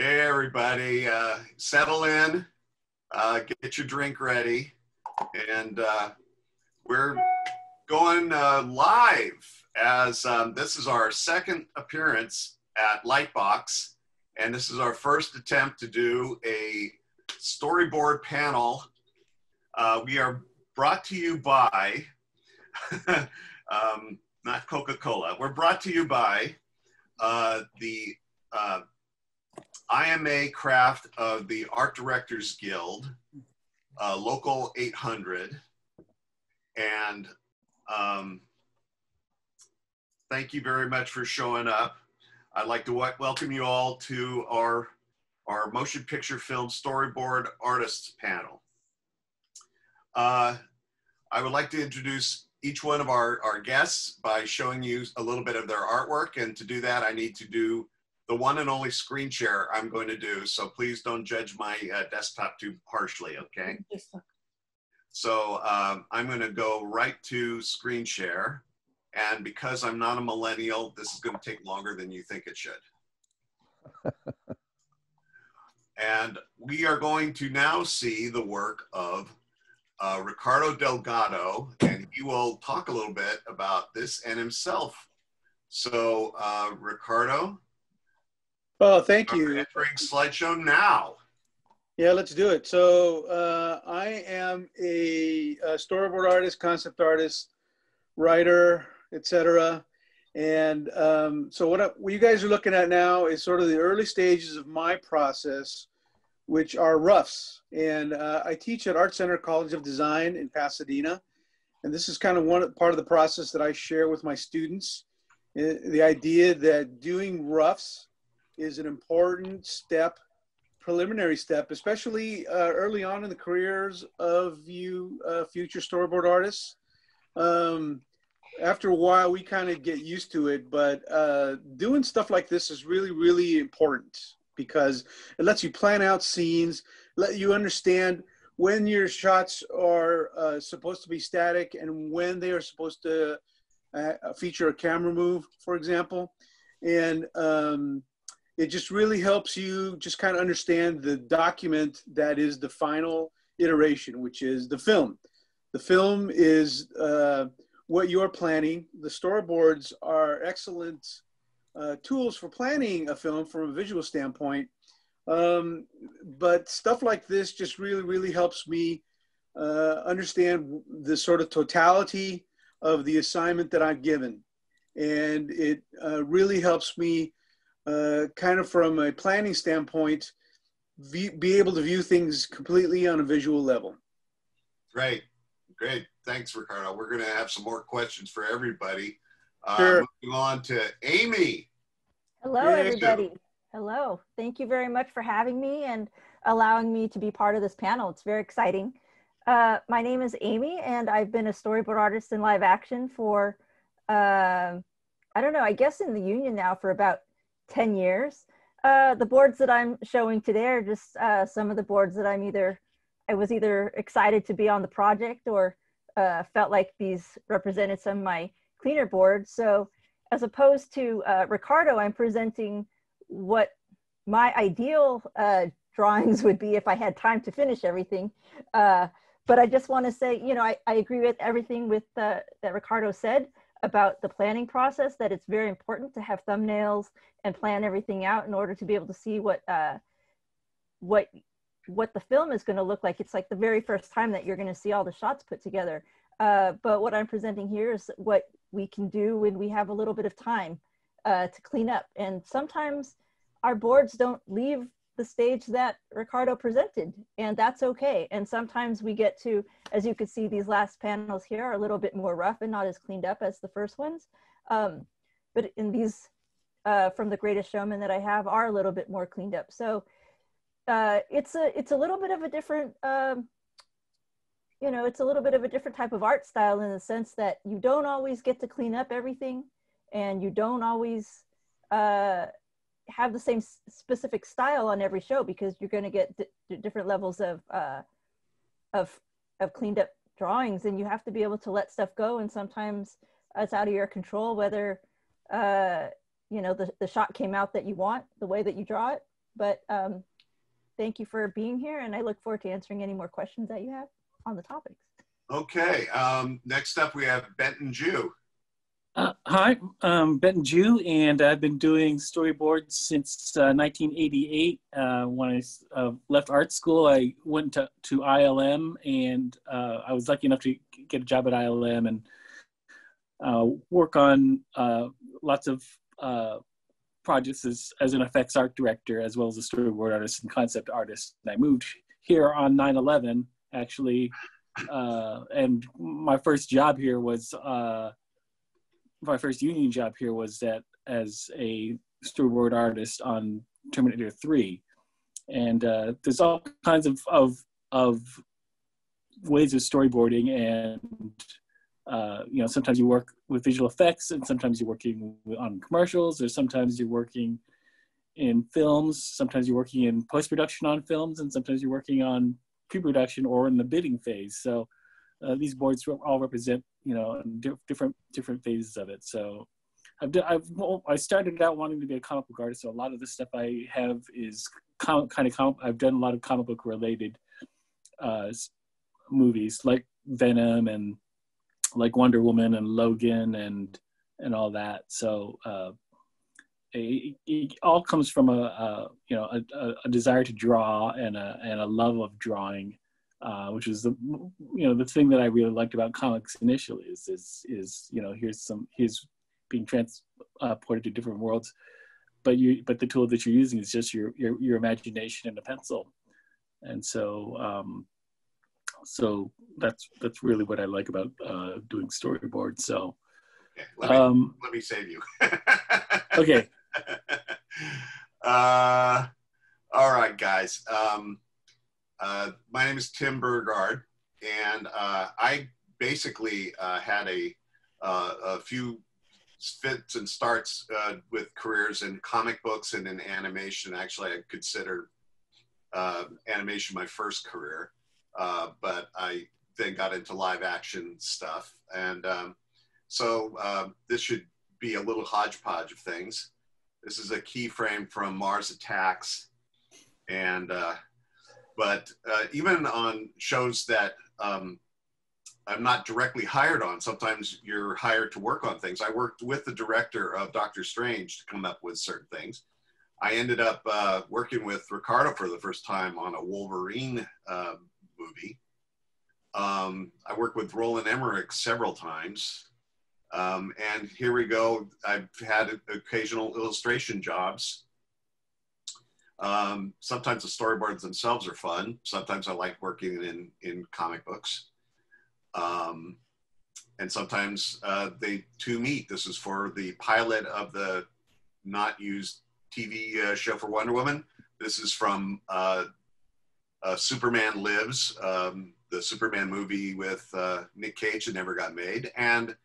Hey, everybody, uh, settle in, uh, get your drink ready, and uh, we're going uh, live as um, this is our second appearance at Lightbox, and this is our first attempt to do a storyboard panel. Uh, we are brought to you by, um, not Coca Cola, we're brought to you by uh, the IMA craft of the Art Directors Guild, uh, Local 800. And um, thank you very much for showing up. I'd like to welcome you all to our, our motion picture film storyboard artists panel. Uh, I would like to introduce each one of our, our guests by showing you a little bit of their artwork. And to do that, I need to do the one and only screen share I'm going to do. So please don't judge my uh, desktop too harshly, okay? So um, I'm going to go right to screen share. And because I'm not a millennial, this is going to take longer than you think it should. and we are going to now see the work of uh, Ricardo Delgado, and he will talk a little bit about this and himself. So, uh, Ricardo, Oh, thank you. Entering slideshow now. Yeah, let's do it. So uh, I am a, a, storyboard artist, concept artist, writer, etc. And um, so what, I, what you guys are looking at now is sort of the early stages of my process, which are roughs. And uh, I teach at Art Center College of Design in Pasadena. And this is kind of one part of the process that I share with my students. The idea that doing roughs is an important step, preliminary step, especially uh, early on in the careers of you uh, future storyboard artists. Um, after a while, we kind of get used to it, but uh, doing stuff like this is really, really important because it lets you plan out scenes, let you understand when your shots are uh, supposed to be static and when they are supposed to uh, feature a camera move, for example. And um, it just really helps you just kind of understand the document that is the final iteration, which is the film. The film is uh, what you're planning. The storyboards are excellent uh, tools for planning a film from a visual standpoint. Um, but stuff like this just really, really helps me uh, understand the sort of totality of the assignment that I've given. And it uh, really helps me uh, kind of from a planning standpoint, be, be able to view things completely on a visual level. Great, great. Thanks, Ricardo. We're going to have some more questions for everybody. Uh, sure. Moving on to Amy. Hello, everybody. Hello. Thank you very much for having me and allowing me to be part of this panel. It's very exciting. Uh, my name is Amy, and I've been a storyboard artist in live action for, uh, I don't know, I guess in the union now for about 10 years. Uh, the boards that I'm showing today are just uh, some of the boards that I'm either, I was either excited to be on the project or uh, felt like these represented some of my cleaner boards. So as opposed to uh, Ricardo, I'm presenting what my ideal uh, drawings would be if I had time to finish everything. Uh, but I just want to say, you know, I, I agree with everything with that Ricardo said about the planning process that it's very important to have thumbnails and plan everything out in order to be able to see what uh, what what the film is going to look like. It's like the very first time that you're going to see all the shots put together. Uh, but what I'm presenting here is what we can do when we have a little bit of time uh, to clean up. And sometimes our boards don't leave the stage that Ricardo presented, and that's okay. And sometimes we get to, as you can see, these last panels here are a little bit more rough and not as cleaned up as the first ones. Um, but in these uh, from the Greatest Showman that I have are a little bit more cleaned up. So uh, it's a it's a little bit of a different, um, you know, it's a little bit of a different type of art style in the sense that you don't always get to clean up everything, and you don't always uh, have the same specific style on every show because you're going to get different levels of uh, of of cleaned up drawings, and you have to be able to let stuff go. And sometimes it's out of your control whether uh, you know the, the shot came out that you want the way that you draw it. but um, thank you for being here, and I look forward to answering any more questions that you have on the topics. Okay. Um, next up, we have Benton Jew. Uh, hi, I'm Benton Jew, and I've been doing storyboards since uh, 1988. Uh, when I uh, left art school, I went to, to ILM, and uh, I was lucky enough to get a job at ILM and uh, work on lots of projects as, as an effects art director, as well as a storyboard artist and concept artist. And I moved here on 9 11, actually. And my first job here was my first union job here was that as a storyboard artist on Terminator 3. And uh, there's all kinds of, of, of ways of storyboarding and uh, you know, sometimes you work with visual effects, and sometimes you're working on commercials, or sometimes you're working in films. Sometimes you're working in post production on films, and sometimes you're working on pre production or in the bidding phase. So uh, these boards all represent, you know, different different phases of it. So I've, done, I've I started out wanting to be a comic book artist, so a lot of the stuff I have is com- kind of com- I've done a lot of comic book related uh, movies like Venom and like Wonder Woman and Logan and and all that. So uh, it, it, all comes from a, a you know a, a, desire to draw and a and a love of drawing, uh, which is the you know the thing that I really liked about comics initially is is is you know here's some here's being transported to different worlds, but you but the tool that you're using is just your your, your imagination and a pencil, and so um, so that's that's really what I like about uh, doing storyboards. So okay, let, me, um, let me save you. okay. Uh, all right, guys. Um, uh, my name is Tim Burgard, and uh, I basically uh, had a uh, a few fits and starts uh, with careers in comic books and in animation. Actually, I consider uh, animation my first career. Uh, but I then got into live action stuff. And um, so uh, this should be a little hodgepodge of things. This is a keyframe from Mars Attacks. And, but uh, even on shows that um, I'm not directly hired on, sometimes you're hired to work on things. I worked with the director of Doctor Strange to come up with certain things. I ended up uh, working with Ricardo for the first time on a Wolverine um, movie. Um, I worked with Roland Emmerich several times. Um, and here we go. I've had occasional illustration jobs. Um, sometimes the storyboards themselves are fun. Sometimes I like working in, in comic books. Um, and sometimes uh, they two meet. This is for the pilot of the not used TV uh, show for Wonder Woman. This is from uh, uh, Superman Lives, um, the Superman movie with uh, Nick Cage that never got made, and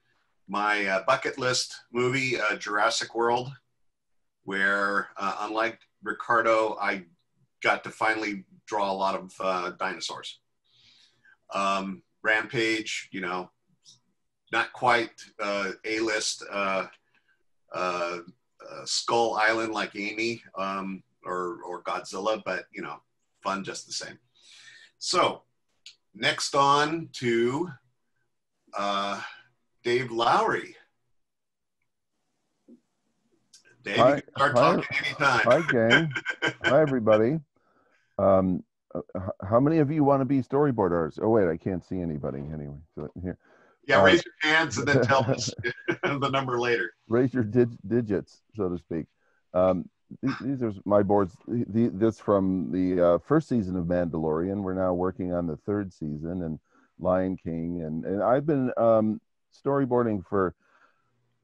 my uh, bucket list movie, Jurassic World, where unlike Ricardo, I got to finally draw a lot of uh, dinosaurs. Um, Rampage, you know, not quite A list Skull Island like Amy um, or, or Godzilla, but you know, fun just the same. So next on to uh, Dave Lowery. Dave, hi, start talking hi, anytime. Hi, gang. hi, everybody. Um, uh, how many of you want to be storyboard artists? Oh, wait, I can't see anybody anyway. So here. Yeah, uh, raise your hands and then tell us the number later. Raise your dig- digits, so to speak. Um, these, are my boards. The, this from the uh, first season of Mandalorian. We're now working on the third season and Lion King, and and I've been um, storyboarding for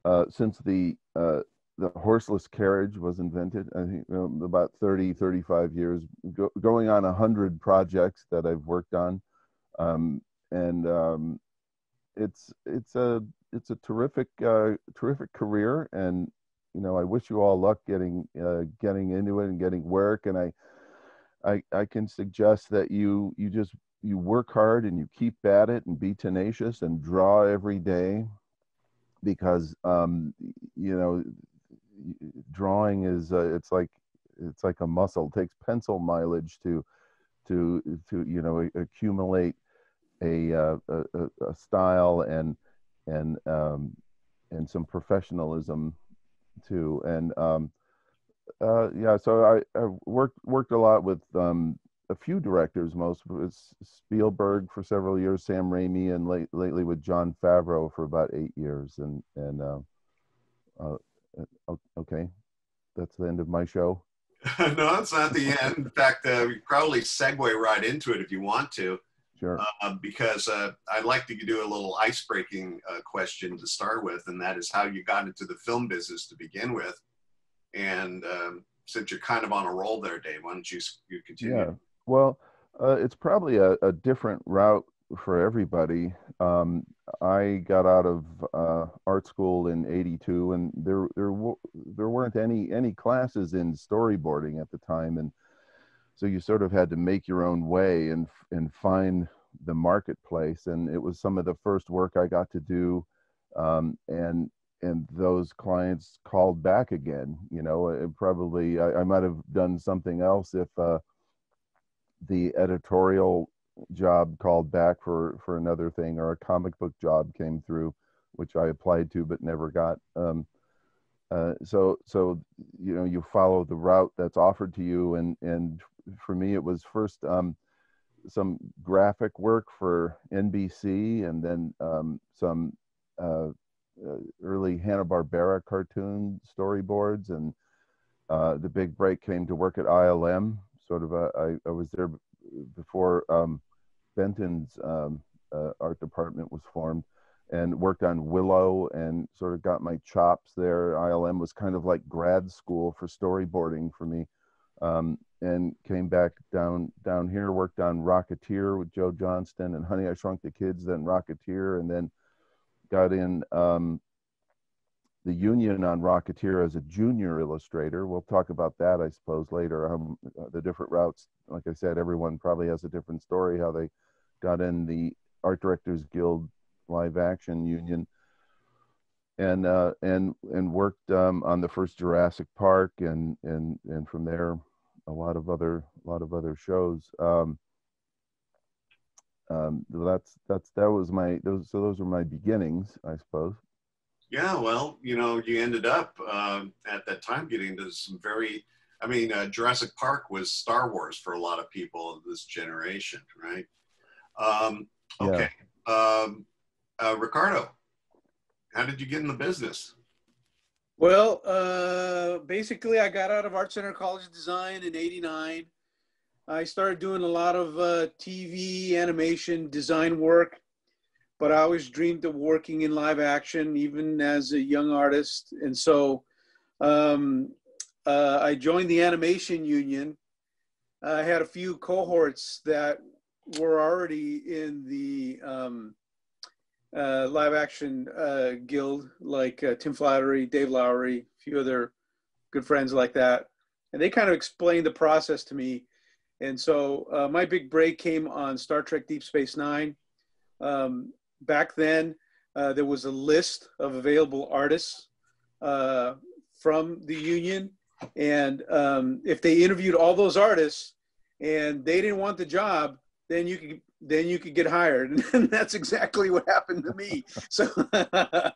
uh, since the uh, the horseless carriage was invented. I think about 30, 35 years, go, going on a hundred projects that I've worked on, um, and um, it's it's a it's a terrific uh, terrific career and you know, I wish you all luck getting uh, getting into it and getting work. And I, I, I can suggest that you you just you work hard and you keep at it and be tenacious and draw every day, because um, you know, drawing is uh, it's like it's like a muscle. It takes pencil mileage to to to you know accumulate a uh, a, a, style and and um, and some professionalism too. And um, uh, yeah, so I, I, worked worked a lot with um, a few directors, most was Spielberg for several years, Sam Raimi, and late, lately with Jon Favreau for about eight years. And and uh, uh, okay, that's the end of my show. no, it's not the end. In fact, uh, we probably segue right into it if you want to. Sure. Uh, because uh, I'd like to do a little ice breaking uh, question to start with, and that is how you got into the film business to begin with. And um, since you're kind of on a roll there, Dave, why don't you, you continue? Yeah. Well, uh, it's probably a, a, different route for everybody. Um, I got out of uh, art school in '82, and there there there weren't any any classes in storyboarding at the time, and so you sort of had to make your own way and and find the marketplace and it was some of the first work i got to do um, and and those clients called back again you know probably I, I, might have done something else if uh, the editorial job called back for for another thing or a comic book job came through which i applied to but never got um, uh, so so you know you follow the route that's offered to you and and for me, it was first um, some graphic work for NBC, and then um, some uh, uh, early Hanna Barbera cartoon storyboards, and uh, the big break came to work at ILM. Sort of, a, I, I was there before um, Benton's um, uh, art department was formed and worked on Willow and sort of got my chops there. ILM was kind of like grad school for storyboarding for me. Um, and came back down down here, worked on Rocketeer with Joe Johnston and Honey I Shrunk the Kids, then Rocketeer, and then got in um, the union on Rocketeer as a junior illustrator. We'll talk about that, I suppose, later. Um, the different routes. Like I said, everyone probably has a different story how they got in the Art Directors Guild live action union. And uh, and and worked um, on the first Jurassic Park, and and and from there a lot of other a lot of other shows. Um, um, that's that's that was my those so those were my beginnings, I suppose. Yeah, well, you know, you ended up uh, at that time getting to some very, I mean, uh, Jurassic Park was Star Wars for a lot of people of this generation, right? Um, okay, yeah. um, uh, Ricardo, how did you get in the business? Well, uh, basically, I got out of Art Center College of Design in '89. I started doing a lot of uh, TV, animation, design work, but I always dreamed of working in live action, even as a young artist. And so um, uh, I joined the Animation Union. I had a few cohorts that were already in the um, uh, live action uh, guild like uh, Tim Flattery, Dave Lowery, a few other good friends like that. And they kind of explained the process to me. And so uh, my big break came on Star Trek Deep Space Nine. Um, back then, uh, there was a list of available artists uh, from the union. And um, if they interviewed all those artists and they didn't want the job, then you could then you could get hired. And that's exactly what happened to me. So,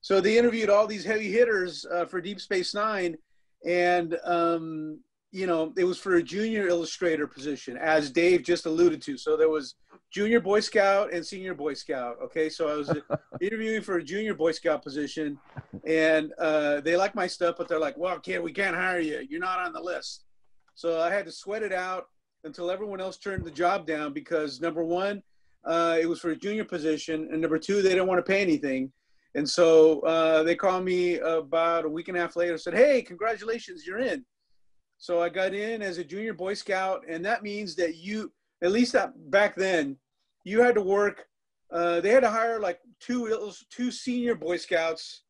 so they interviewed all these heavy hitters uh, for Deep Space Nine, and um, you know it was for a junior illustrator position, as Dave just alluded to. So there was junior Boy Scout and senior Boy Scout. Okay, so I was interviewing for a junior Boy Scout position, and uh, they like my stuff, but they're like, "Well, kid, we can't hire you. You're not on the list." So I had to sweat it out until everyone else turned the job down because number one, uh, it was for a junior position, and number two, they didn't want to pay anything. And so uh, they called me about a week and a half later, said, "Hey, congratulations, you're in." So I got in as a junior Boy Scout, and that means that you, at least back then, you had to work. Uh, they had to hire like two two senior Boy Scouts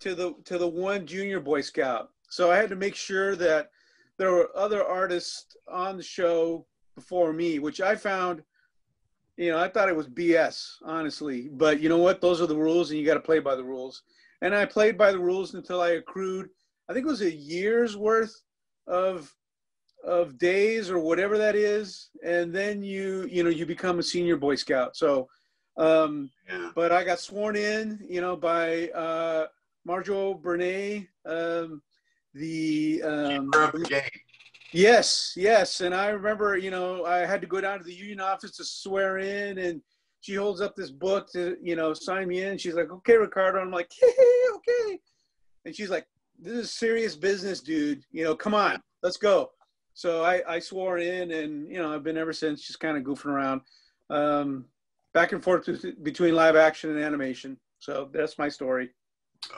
to the to the one junior Boy Scout. So I had to make sure that there were other artists on the show before me, which I found, you know, I thought it was BS, honestly. But you know what? Those are the rules, and you got to play by the rules. And I played by the rules until I accrued, I think it was a year's worth of of days or whatever that is, and then you you know you become a senior Boy Scout. So, um, Yeah. but I got sworn in, you know, by uh, Marjo Bernay, um, the um, Keeper of the. Yes, yes. And I remember, you know, I had to go down to the union office to swear in, and she holds up this book to, you know, sign me in. She's like, okay, Ricardo. I'm like, hey, okay. And she's like, this is serious business, dude. You know, come on, let's go. So I, I swore in, and, you know, I've been ever since just kind of goofing around, um, back and forth between live action and animation. So that's my story.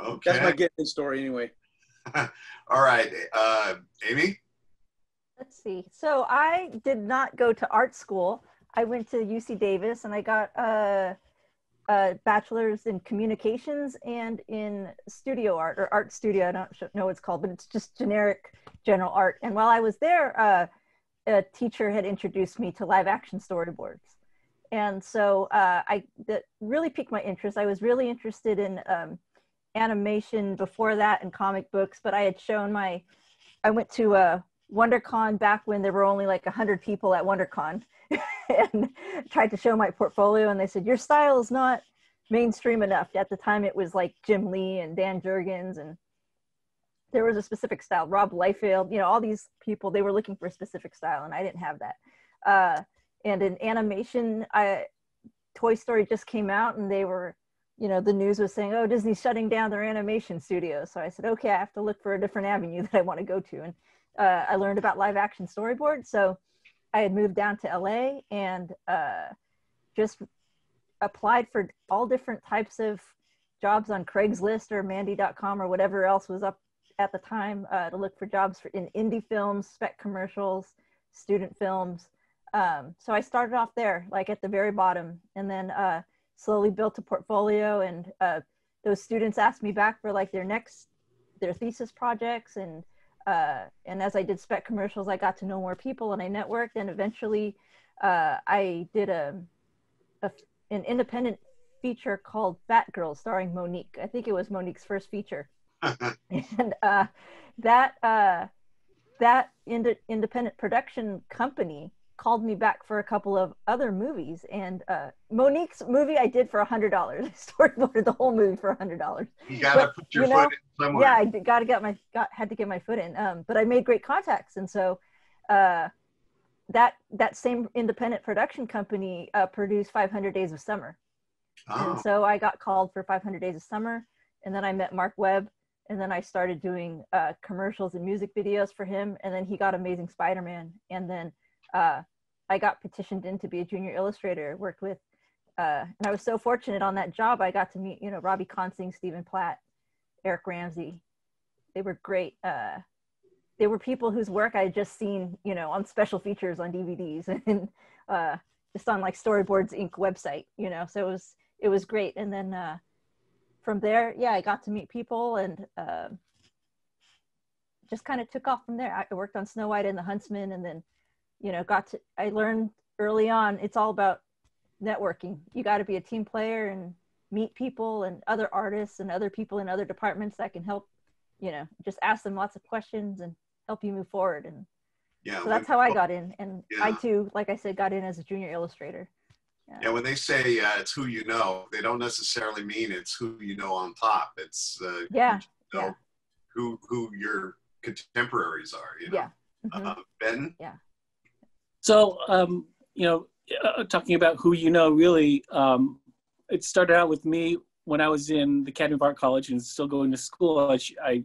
Okay. That's my getting story, anyway. All right. Uh, Amy? Let's see. So I did not go to art school. I went to UC Davis and I got a, bachelor's in communications and in studio art or art studio. I don't know what it's called, but it's just generic general art. And while I was there, uh, a teacher had introduced me to live action storyboards. And so uh, I that really piqued my interest. I was really interested in um, animation before that and comic books, but I had shown my, I went to a WonderCon back when there were only like 100 people at WonderCon and tried to show my portfolio and they said your style is not mainstream enough. At the time it was like jim lee and dan jurgens and there was a specific style. Rob liefeld you know all these people they were looking for a specific style and i didn't have that. Uh, and in animation i toy story just came out and they were you know the news was saying oh disney's shutting down their animation studio. So i said okay i have to look for a different avenue that i want to go to. And uh, I learned about live action storyboard. So I had moved down to LA and uh, just applied for all different types of jobs on Craigslist or Mandy.com or whatever else was up at the time uh, to look for jobs for, in indie films, spec commercials, student films. Um, so I started off there, like at the very bottom, and then uh, slowly built a portfolio. And uh, those students asked me back for like their next, their thesis projects and uh, and as I did spec commercials, I got to know more people and I networked. And eventually, uh, I did a, a, an independent feature called Fat Girl, starring Mo'Nique. I think it was Mo'Nique's first feature, and uh, that uh, that ind- independent production company called me back for a couple of other movies. And uh, Mo'Nique's movie I did for a hundred dollars. I storyboarded the whole movie for a hundred dollars. You gotta But, put your you know, foot in somewhere. yeah i d- got to get my got had to get my foot in um, but i made great contacts and so uh, that that same independent production company uh, produced 500 days of summer Oh, and so i got called for 500 days of summer and then i met Marc Webb and then i started doing uh, commercials and music videos for him and then he got amazing spider-man and then uh, i got petitioned in to be a junior illustrator worked with uh, and i was so fortunate on that job i got to meet you know robbie consing stephen platt Eric Ramsey. They were great. Uh, they were people whose work I had just seen, you know, on special features on DVDs and uh, just on like Storyboards Inc. website, you know. So it was it was great. And then uh, from there, yeah, I got to meet people and uh, just kind of took off from there. I worked on Snow White and the Huntsman, and then, you know, got to. I learned early on it's all about networking. You got to be a team player and meet people and other artists and other people in other departments that can help you know just ask them lots of questions and help you move forward and yeah. so that's when- how i got in and i too like i said got in as a junior illustrator Yeah, when they say uh, it's who you know, they don't necessarily mean it's who you know on top. It's uh, yeah you know yeah. who who your contemporaries are. You know? yeah Mhm. Uh, ben. So, um, you know, uh, talking about who you know, really, um, it started out with me when I was in the Academy of Art College and still going to school. I, I,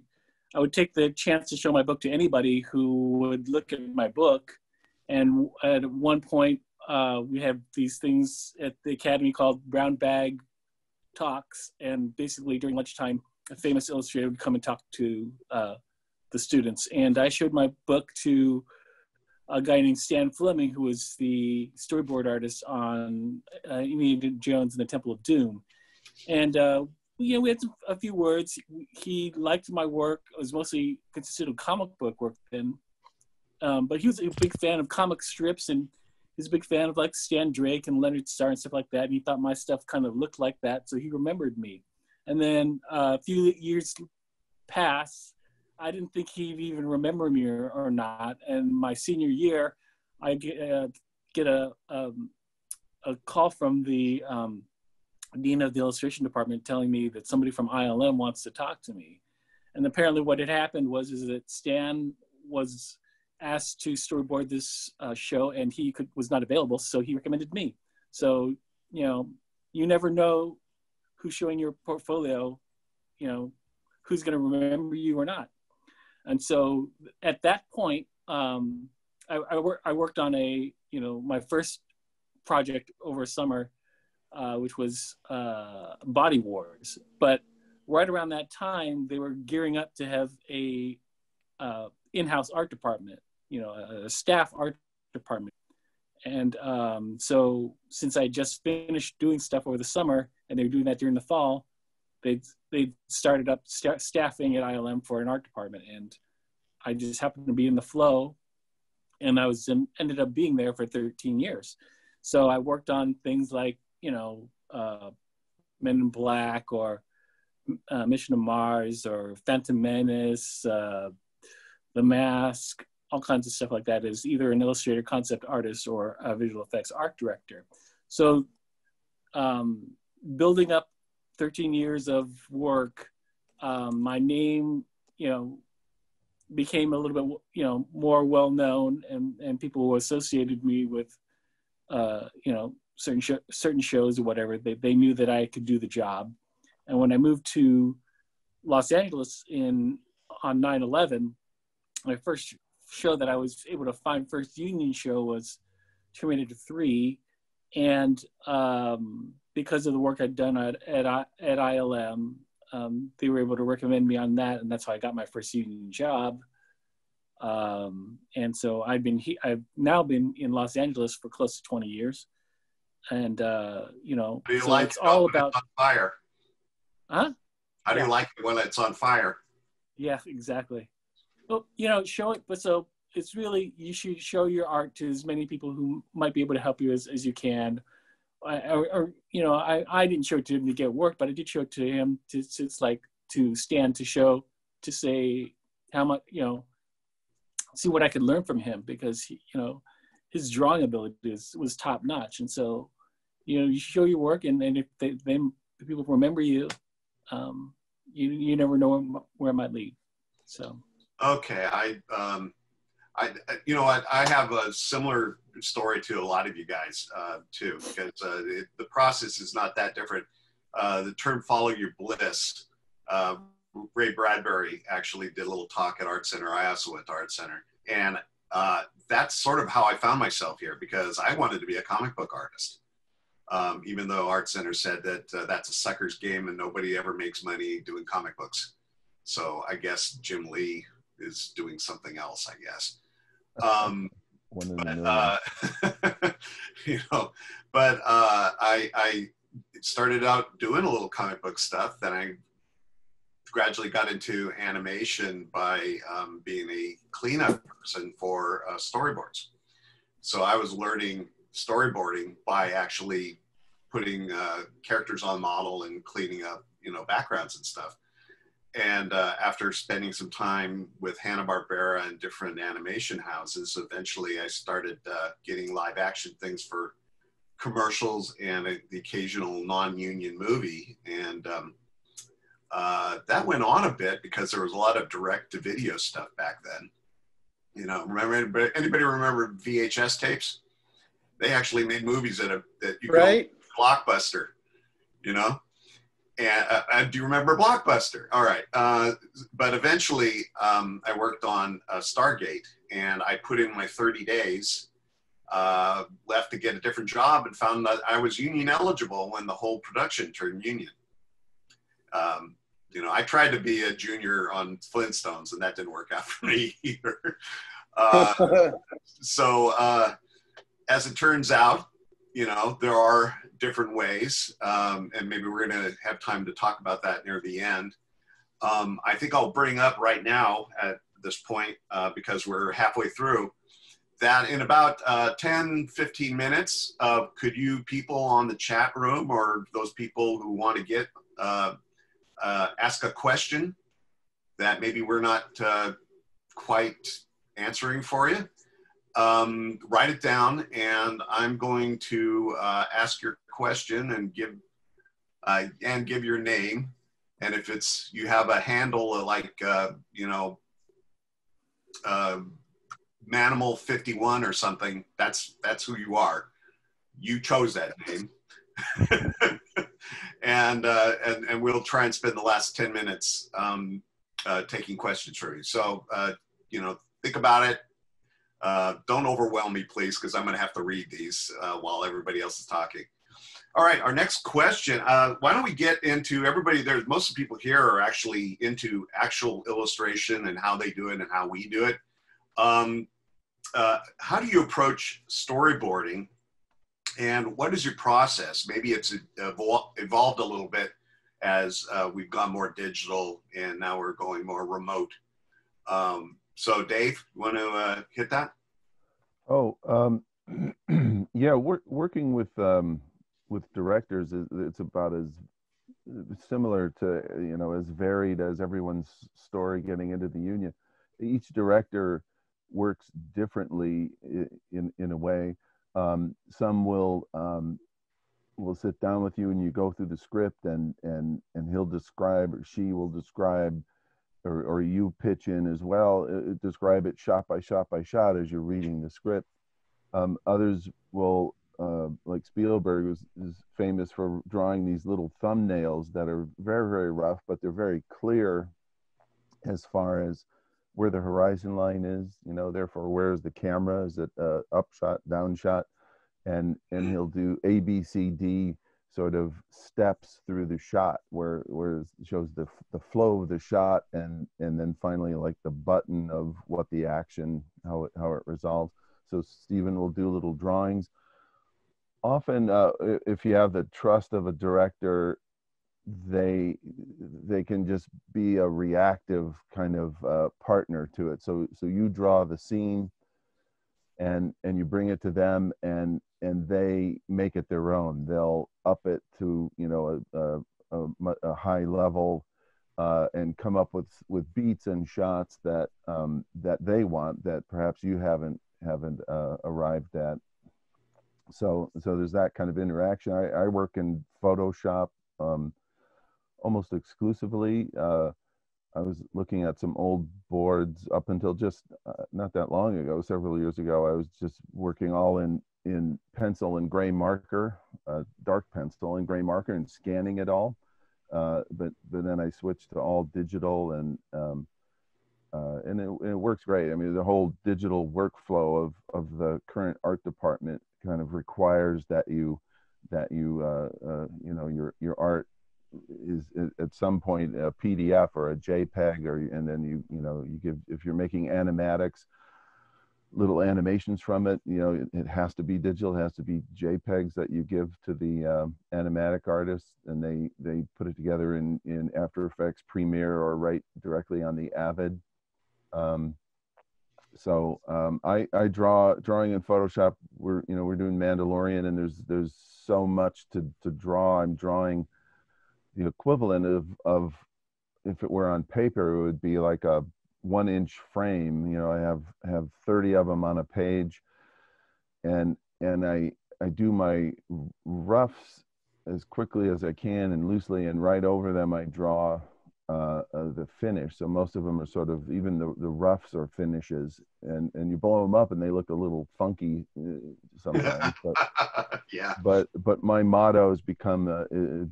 I would take the chance to show my book to anybody who would look at my book. And at one point, uh, we have these things at the Academy called brown bag talks. And basically, during lunchtime, a famous illustrator would come and talk to uh, the students. And I showed my book to a guy named Stan Fleming, who was the storyboard artist on uh, Indiana Jones and the Temple of Doom. And, uh, you know, we had some, a few words. He liked my work. It was mostly consisted of comic book work then. Um, but he was a big fan of comic strips and he's a big fan of like Stan Drake and Leonard Starr and stuff like that. And he thought my stuff kind of looked like that. So he remembered me. And then uh, a few years passed. I didn't think he'd even remember me or, or not. And my senior year, I get, uh, get a, um, a call from the um, dean of the illustration department telling me that somebody from ILM wants to talk to me. And apparently what had happened was is that Stan was asked to storyboard this uh, show and he could, was not available. So he recommended me. So, you know, you never know who's showing your portfolio, you know, who's going to remember you or not. And so at that point, um, I, I, wor- I worked on a, you know, my first project over summer, uh, which was uh, Body Wars. But right around that time, they were gearing up to have a uh, in-house art department, you know, a, a staff art department. And um, so since I just finished doing stuff over the summer and they were doing that during the fall, they they started up st- staffing at ILM for an art department, and I just happened to be in the flow, and I was in, ended up being there for 13 years. So I worked on things like you know uh, Men in Black or uh, Mission to Mars or Phantom Menace, uh, The Mask, all kinds of stuff like that as either an illustrator, concept artist, or a visual effects art director. So um, building up 13 years of work, um, my name, you know, became a little bit, you know, more well known, and and people who associated me with, uh, you know, certain sh- certain shows or whatever. They they knew that I could do the job, and when I moved to Los Angeles in on 9/11, my first show that I was able to find first union show was Terminator 3, and um, because of the work I'd done at at, at ILM, um, they were able to recommend me on that, and that's how I got my first union job. Um, and so I've been he- I've now been in Los Angeles for close to 20 years, and uh, you know, you so like it's it all about it's on fire? huh? How do Yeah. you like it when it's on fire? Yeah, exactly. Well, you know, show it, but so it's really you should show your art to as many people who might be able to help you as, as you can. I- Or, you know, I, I didn't show it to him to get work, but I did show it to him to, to it's like to stand to show to say how much you know, see what I could learn from him because he, you know his drawing ability is, was top notch, and so you know you show your work, and, and if they then people remember you, um, you you never know where it might lead. So. Okay, I, um, I, I- you know what? I have a similar story to a lot of you guys uh, too, because uh, it, the process is not that different. Uh, the term "follow your bliss." Uh, Ray Bradbury actually did a little talk at Art Center. I also went to Art Center, and uh, that's sort of how I found myself here because I wanted to be a comic book artist. Um, even though Art Center said that uh, that's a sucker's game and nobody ever makes money doing comic books. So I guess Jim Lee is doing something else, I guess. Um, One in but, uh, you know, but uh, I, I started out doing a little comic book stuff. Then I gradually got into animation by um, being a cleanup person for uh, storyboards. So I was learning storyboarding by actually putting uh, characters on model and cleaning up, you know, backgrounds and stuff. And uh, after spending some time with Hanna Barbera and different animation houses, eventually I started uh, getting live action things for commercials and a, the occasional non-union movie. And um, uh, that went on a bit because there was a lot of direct-to-video stuff back then. You know, remember anybody, anybody remember VHS tapes? They actually made movies that that you could Right? Blockbuster, you know? And uh, uh, do you remember Blockbuster? All right. Uh, but eventually, um, I worked on uh, Stargate and I put in my 30 days, uh, left to get a different job, and found that I was union eligible when the whole production turned union. Um, you know, I tried to be a junior on Flintstones, and that didn't work out for me either. Uh, so uh, as it turns out you know there are different ways um, and maybe we're going to have time to talk about that near the end. Um, i think i'll bring up right now at this point uh, because we're halfway through that in about uh, 10 15 minutes uh, could you people on the chat room or those people who want to get uh, uh, ask a question that maybe we're not uh, quite answering for you, um, write it down, and I'm going to uh, ask your question and give uh, and give your name. And if it's you have a handle like uh, you know uh, Manimal 51 or something, that's that's who you are. You chose that name. and, uh, and and we'll try and spend the last 10 minutes um, uh, taking questions for you. So uh, you know, think about it. Uh, don't overwhelm me, please, because I'm going to have to read these uh, while everybody else is talking. All right, our next question. Uh, why don't we get into everybody there? Most of the people here are actually into actual illustration and how they do it and how we do it. Um, uh, how do you approach storyboarding and what is your process? Maybe it's evolved a little bit as uh, we've gone more digital and now we're going more remote. Um, so, Dave, you want to uh, hit that? Oh, um, yeah. Work, working with um, with directors it's about as similar to you know as varied as everyone's story getting into the union. Each director works differently in in a way. Um, some will um, will sit down with you and you go through the script and and and he'll describe or she will describe or, or you pitch in as well uh, describe it shot by shot by shot as you're reading the script um, others will uh, like spielberg is, is famous for drawing these little thumbnails that are very very rough but they're very clear as far as where the horizon line is you know therefore where's the camera? Is it uh, up shot down shot? And and he'll do a b c d sort of steps through the shot where where it shows the the flow of the shot and and then finally like the button of what the action how it how it resolves. So stephen will do little drawings often uh, if you have the trust of a director they they can just be a reactive kind of uh, partner to it. So so you draw the scene and and you bring it to them and and they make it their own. They'll up it to you know a, a, a high level uh, and come up with with beats and shots that um, that they want that perhaps you haven't haven't uh, arrived at so so there's that kind of interaction i, I work in photoshop um, almost exclusively. Uh, I was looking at some old boards up until just uh, not that long ago, several years ago. I was just working all in in pencil and gray marker, uh, dark pencil and gray marker, and scanning it all. Uh, but but then I switched to all digital and um, uh, and it, it, works great. I mean, the whole digital workflow of of the current art department kind of requires that you that you uh, uh, you know your your art is at some point a PDF or a JPEG, or and then you you know you give if you're making animatics, little animations from it. You know it, it has to be digital. It has to be JPEGs that you give to the um, animatic artists, and they they put it together in in After Effects, Premiere, or right directly on the Avid. Um, so um, I, I draw drawing in Photoshop. We're you know we're doing Mandalorian, and there's there's so much to to draw. I'm drawing the equivalent of of if it were on paper, it would be like a one inch frame. You know, I have have 30 of them on a page, and and I I do my roughs as quickly as I can and loosely, and right over them I draw uh, uh, the finish. So most of them are sort of even the, the roughs are finishes, and and you blow them up and they look a little funky uh, sometimes. But, yeah. But but my motto has become uh,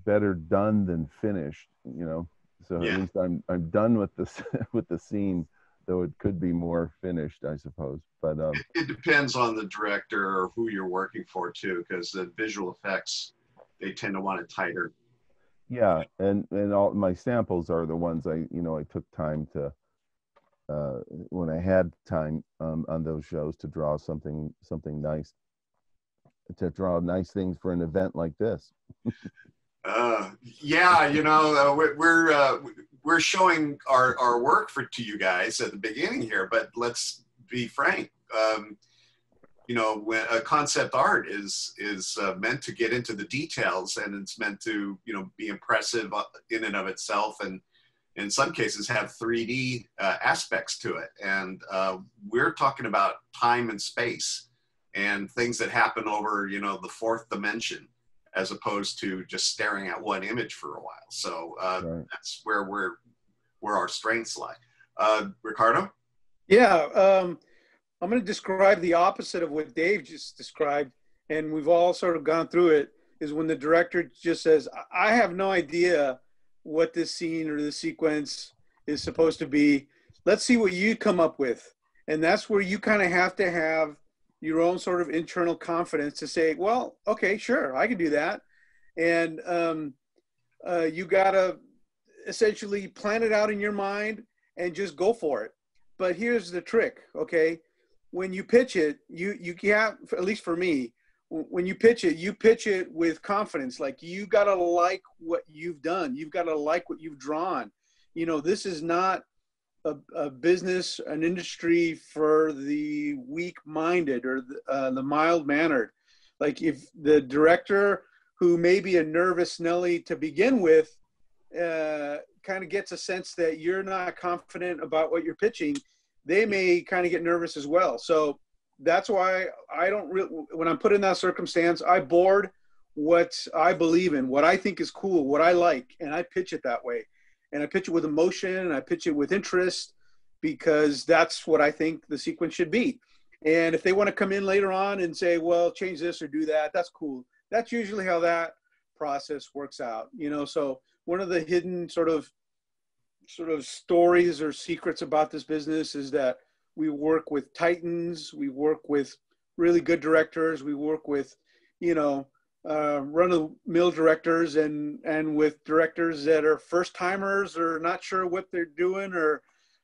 better done than finished. You know, so yeah. at least I'm I'm done with this with the scene, though it could be more finished, I suppose. But um, it, it depends on the director or who you're working for too, because the visual effects they tend to want it tighter yeah and and all my samples are the ones i you know i took time to uh when i had time um, on those shows to draw something something nice to draw nice things for an event like this. Uh yeah you know uh, we're we're, uh, we're showing our our work for to you guys at the beginning here but let's be frank um you know when a concept art is is uh, meant to get into the details and it's meant to you know be impressive uh, in and of itself and in some cases have 3D uh, aspects to it. And uh, we're talking about time and space and things that happen over, you know, the fourth dimension as opposed to just staring at one image for a while. So uh, right. that's where we're where our strengths lie. Uh, Ricardo? Yeah, um, I'm going to describe the opposite of what Dave just described, and we've all sort of gone through it. Is when the director just says, "I have no idea what this scene or the sequence is supposed to be. Let's see what you come up with," and that's where you kind of have to have your own sort of internal confidence to say, "Well, okay, sure, I can do that," and um, uh, you gotta essentially plan it out in your mind and just go for it. But here's the trick, okay? When you pitch it, you you can't at least for me, when you pitch it, you pitch it with confidence. Like you gotta like what you've done. You've gotta like what you've drawn. You know, this is not a, a business, an industry for the weak-minded or the, uh, the mild-mannered. Like if the director who may be a nervous Nelly to begin with uh, kind of gets a sense that you're not confident about what you're pitching, they may kind of get nervous as well. So that's why I don't really, when I'm put in that circumstance, I board what I believe in, what I think is cool, what I like, and I pitch it that way. And I pitch it with emotion and I pitch it with interest because that's what I think the sequence should be. And if they want to come in later on and say, well, change this or do that, that's cool. That's usually how that process works out, you know. So one of the hidden sort of sort of stories or secrets about this business is that we work with titans we work with really good directors we work with you know uh, run-of-the-mill directors and and with directors that are first timers or not sure what they're doing or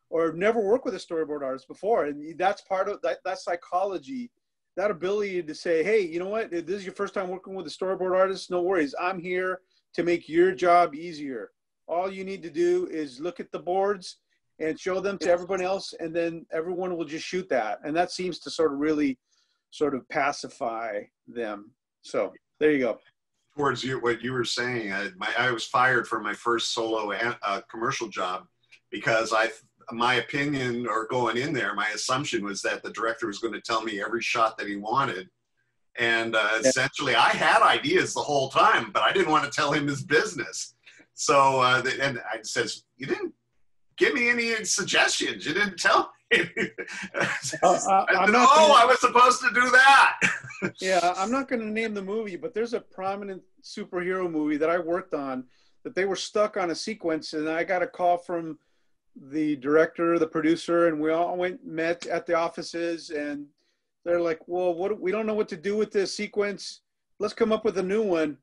or never worked with a storyboard artist before. And that's part of that that psychology that ability to say hey you know what? This is your first time working with a storyboard artist no worries. I'm here to make your job easier all you need to do is look at the boards and show them to everyone else and then everyone will just shoot that. And that seems to sort of really sort of pacify them. So there you go. Towards you what you were saying I, my, I was fired from my first solo uh, commercial job because i my opinion or going in there my assumption was that the director was going to tell me every shot that he wanted. And uh, essentially i had ideas the whole time but i didn't want to tell him his business so, uh, and I says, you didn't give me any suggestions. You didn't tell me. uh, uh, I said, oh, gonna, I was supposed to do that. yeah, I'm not going to name the movie, but there's a prominent superhero movie that I worked on that they were stuck on a sequence, and I got a call from the director, the producer, and we all went met at the offices, and they're like, "Well, what? We don't know what to do with this sequence. Let's come up with a new one."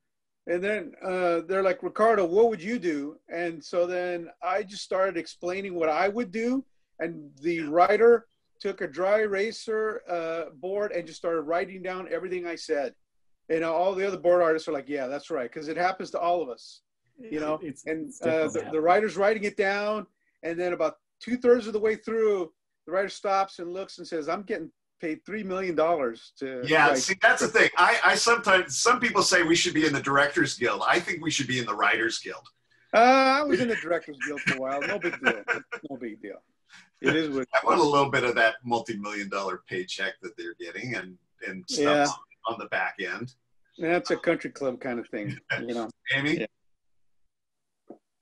And then uh, they're like, Ricardo, what would you do? And so then I just started explaining what I would do. And the writer took a dry eraser uh, board and just started writing down everything I said. And all the other board artists are like, yeah, that's right. Because it happens to all of us, you know. It's, and uh, the, the writer's writing it down. And then about two thirds of the way through, the writer stops and looks and says, I'm getting paid three million dollars to. Yeah, see, that's the thing. I, I sometimes some people say we should be in the Directors Guild. I think we should be in the Writers Guild. Uh, I was in the Directors Guild for a while. No big deal. No big deal. It is. What I want a little bit of that multi-million dollar paycheck that they're getting, and and stuff yeah. on the back end. That's a country club kind of thing, you know. Amy. Yeah.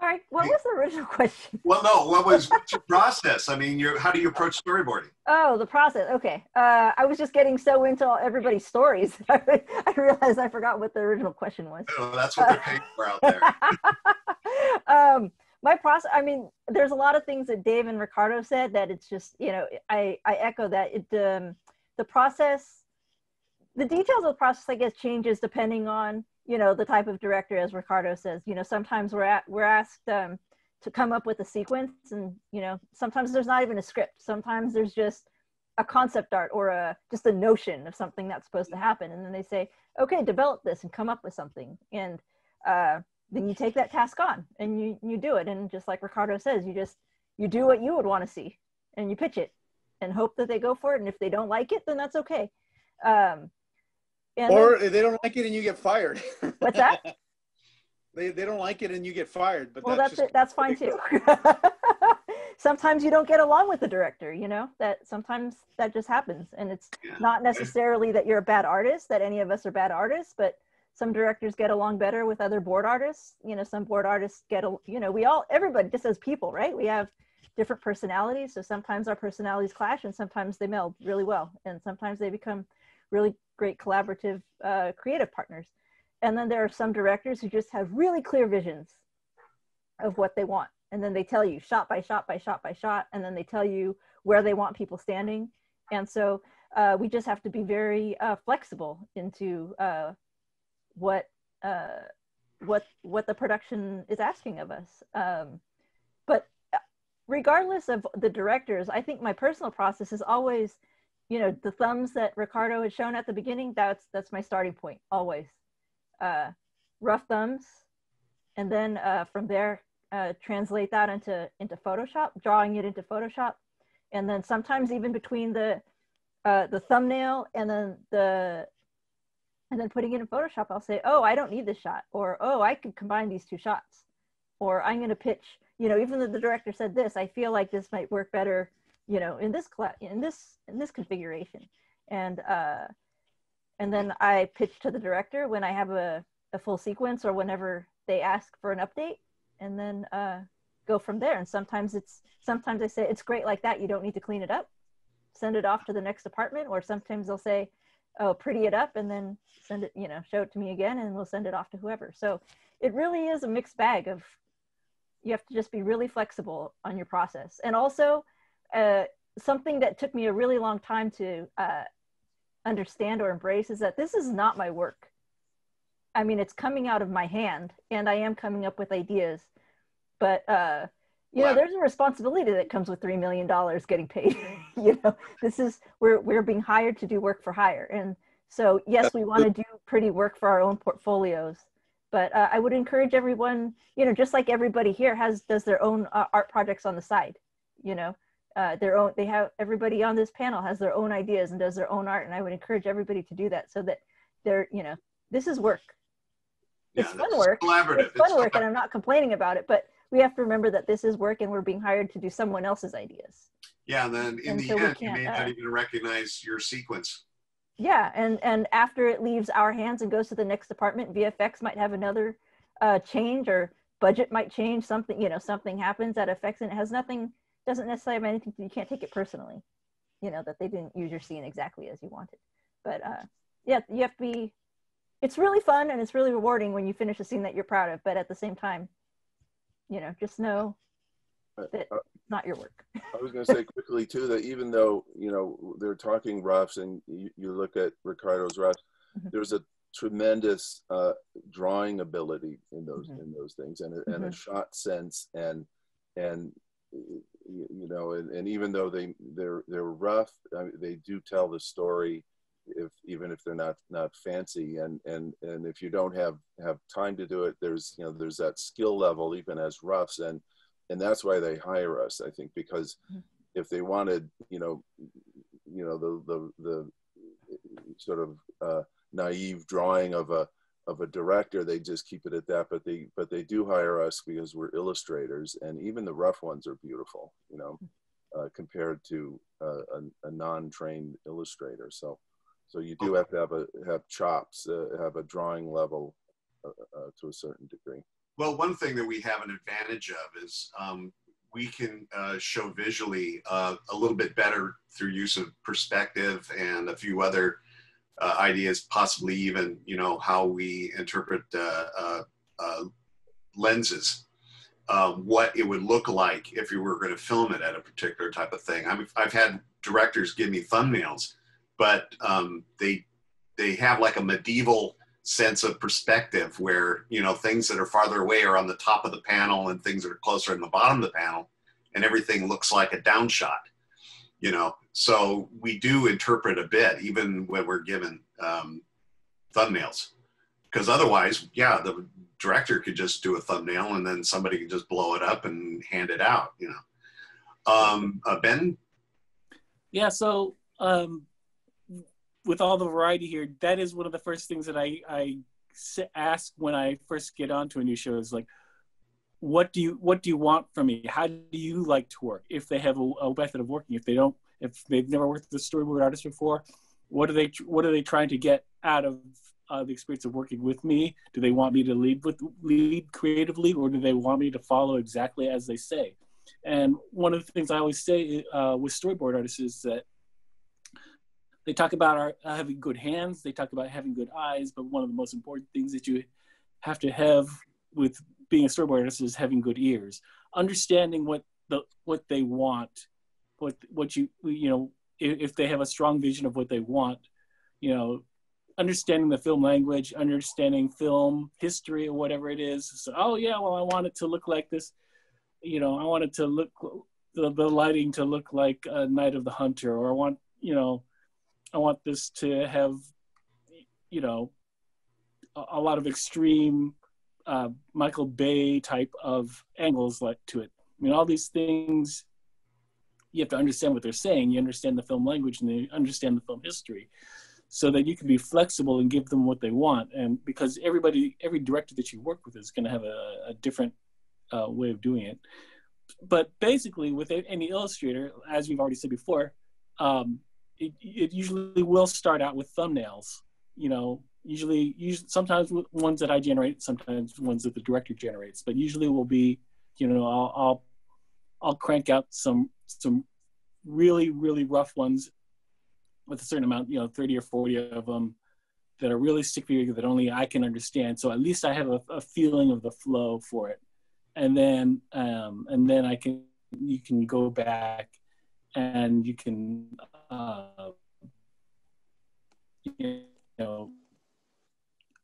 All right. What was the original question? Well, no. What was your process? I mean, how do you approach storyboarding? Oh, the process. Okay. Uh, I was just getting so into all, everybody's stories. I realized I forgot what the original question was. Oh, that's what they're paying for out there. um, my process. I mean, there's a lot of things that Dave and Ricardo said that it's just you know I I echo that. It um, the process, the details of the process, I guess, changes depending on you know the type of director as ricardo says you know sometimes we're at we're asked um, to come up with a sequence and you know sometimes there's not even a script. Sometimes there's just a concept art or a just a notion of something that's supposed to happen. And then they say okay develop this and come up with something. And uh, then you take that task on and you you do it. And just like ricardo says you just you do what you would want to see and you pitch it and hope that they go for it. And if they don't like it then that's okay. Um, and or then, they don't like it and you get fired. What's that? they, they don't like it and you get fired. But well, that's that's. That's fine too. sometimes you don't get along with the director. You know that sometimes that just happens, and it's Yeah. not necessarily that you're a bad artist. That any of us are bad artists, but some directors get along better with other board artists. You know, some board artists get, a, you know, we all, everybody, just as people, right? We have different personalities. So sometimes our personalities clash, and sometimes they meld really well, and sometimes they become really great collaborative, uh, creative partners. And then there are some directors who just have really clear visions of what they want. And then they tell you shot by shot by shot by shot. And then they tell you where they want people standing. And so uh, we just have to be very uh, flexible into uh, what uh, what what the production is asking of us. Um, but regardless of the directors, I think my personal process is always, you know, the thumbs that Ricardo had shown at the beginning. That's that's my starting point always. Uh, rough thumbs, and then uh, from there uh, translate that into into Photoshop, drawing it into Photoshop, and then sometimes even between the uh, the thumbnail and then the and then putting it in Photoshop, I'll say, oh, I don't need this shot, or oh, I could combine these two shots, or I'm going to pitch. You know, even though the director said this, I feel like this might work better. You know, in this cla- in this in this configuration, and uh, and then I pitch to the director when I have a, a full sequence or whenever they ask for an update, and then uh, go from there. And sometimes it's sometimes I say it's great like that. You don't need to clean it up. Send it off to the next department, or sometimes they'll say, "Oh, pretty it up," and then send it. You know, show it to me again, and we'll send it off to whoever. So it really is a mixed bag of. You have to just be really flexible on your process, and also uh, something that took me a really long time to uh, understand or embrace is that this is not my work. I mean, it's coming out of my hand, and I am coming up with ideas, but uh, you know, there's a responsibility that comes with three million dollars getting paid. you know, this is we're we're being hired to do work for hire, and so yes, we want to do pretty work for our own portfolios. But uh, I would encourage everyone, you know, just like everybody here has does their own uh, art projects on the side, you know, uh, their own. They have everybody on this panel has their own ideas and does their own art, and I would encourage everybody to do that so that they're, you know, this is work. It's fun work. Collaborative. It's fun It's work, and I'm not complaining about it, but we have to remember that this is work, and we're being hired to do someone else's ideas. Yeah, and then in And the so end, you may uh, even recognize your sequence. Yeah, and and after it leaves our hands and goes to the next department, VFX might have another uh, change or budget might change. Something you know, something happens that affects it. It has nothing, doesn't necessarily have anything. You can't take it personally. You know that they didn't use your scene exactly as you wanted. But uh, yeah, you have to be. It's really fun and it's really rewarding when you finish a scene that you're proud of. But at the same time, you know, just know that uh, it's not your work. I was going to say quickly too that even though you know they're talking roughs and you, you look at Ricardo's roughs, Mhm. there's a tremendous uh, drawing ability in those Mhm. in those things and a, and a shot sense and and you know and, and even though they they're they're rough, I mean, they do tell the story if even if they're not not fancy and and and if you don't have have time to do it there's you know there's that skill level even as roughs and and that's why they hire us i think because Mhm. if they wanted you know you know the the the sort of uh, naive drawing of a of a director they just keep it at that but they but they do hire us because we're illustrators and even the rough ones are beautiful you know uh, compared to uh, a, a non-trained illustrator. So so you do have to have a have chops uh, have a drawing level uh, uh, to a certain degree. Well, one thing that we have an advantage of is um, we can uh, show visually uh, a little bit better through use of perspective and a few other uh, ideas, possibly even you know how we interpret uh, uh, uh, lenses. Uh, what it would look like if you were going to film it at a particular type of thing. I mean, I've had directors give me thumbnails, but um, they they have like a medieval sense of perspective where you know things that are farther away are on the top of the panel and things that are closer in the bottom of the panel and everything looks like a down shot you know? So we do interpret a bit even when we're given um, thumbnails. Because otherwise yeah the director could just do a thumbnail and then somebody could just blow it up and hand it out you know? Um, uh, ben? Yeah, so um, with all the variety here, that is one of the first things that I, I ask when I first get onto a new show is like, what do you what do you want from me? How do you like to work? If they have a, a method of working, if they don't, if they've never worked with a storyboard artist before, what are they what are they trying to get out of uh, the experience of working with me? Do they want me to lead with lead creatively, or do they want me to follow exactly as they say? And one of the things I always say uh, with storyboard artists is that they talk about our, uh, having good hands, they talk about having good eyes, but one of the most important things that you have to have with being a storyboard artist is having good ears, understanding what the what they want, what what you you know if, if they have a strong vision of what they want, you know, understanding the film language, understanding film history or whatever it is. So, oh yeah, well I want it to look like this you know, I want it to look the, the lighting to look like a Night of the Hunter, or I want, you know, I want this to have, you know, a, a lot of extreme uh, Michael Bay type of angles like to it. I mean, all these things you have to understand what they're saying. You understand the film language and you understand the film history, so that you can be flexible and give them what they want. And because everybody, every director that you work with is going to have a, a different uh, way of doing it. But basically, with any illustrator, as we've already said before, um, it, it usually will start out with thumbnails. You know, usually, usually sometimes ones that I generate, sometimes ones that the director generates. But usually, will be, you know, I'll, I'll I'll crank out some some really really rough ones with a certain amount, you know, 30 or 40 of them that are really stick figure that only I can understand. So at least I have a, a feeling of the flow for it and then um, and then I can you can go back and you can uh, you know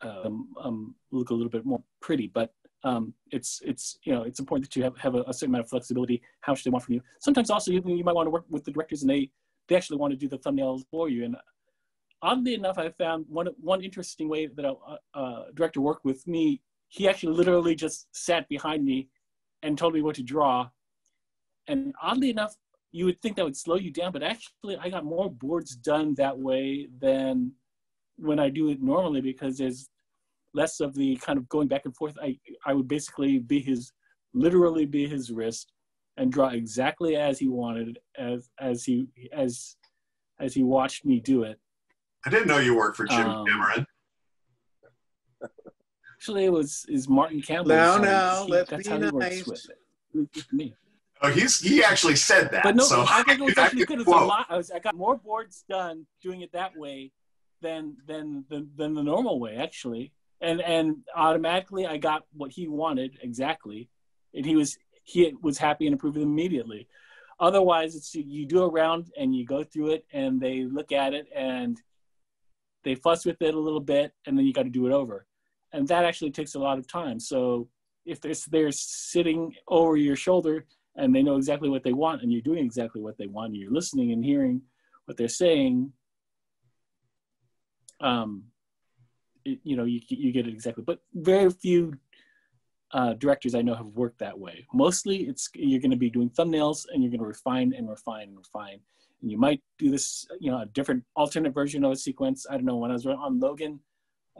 um, um, look a little bit more pretty, but um, it's it's you know it's important that you have, have a, a, certain amount of flexibility. How much they want from you. Sometimes also you, you might want to work with the directors and they they actually want to do the thumbnails for you. And oddly enough, I found one one interesting way that a, a director worked with me he actually literally just sat behind me and told me what to draw. And oddly enough, you would think that would slow you down, but actually, I got more boards done that way than when I do it normally because there's less of the kind of going back and forth. I I would basically be his, literally be his wrist, and draw exactly as he wanted, as as he as as he watched me do it. I didn't know you worked for Jim um, Cameron. Actually, it was is Martin Campbell. Now, now, let's that's be how nice. He works with, with me. Oh, he's he actually said that. But no, so I think it was actually good. It was a lot. I, was, I got more boards done doing it that way than than than, than the normal way, actually. And and automatically, I got what he wanted exactly, and he was he was happy and approved immediately. Otherwise, it's you do a round and you go through it, and they look at it and they fuss with it a little bit, and then you got to do it over and that actually takes a lot of time. So if they're, they're sitting over your shoulder and they know exactly what they want and you're doing exactly what they want, and you're listening and hearing what they're saying, um, it, you know, you, you get it exactly. But very few uh, directors I know have worked that way. Mostly it's, you're going to be doing thumbnails and you're going to refine and refine and refine. And you might do this, you know, a different alternate version of a sequence. I don't know, when I was on Logan,